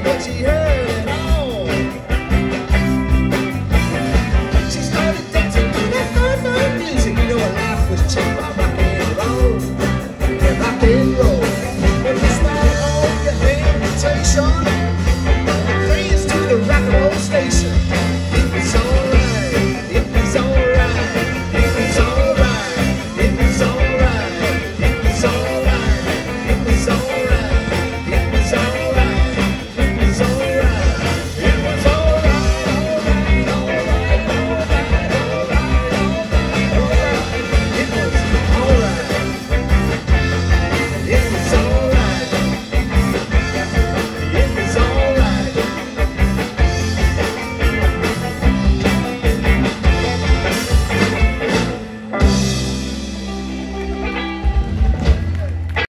But she hurt.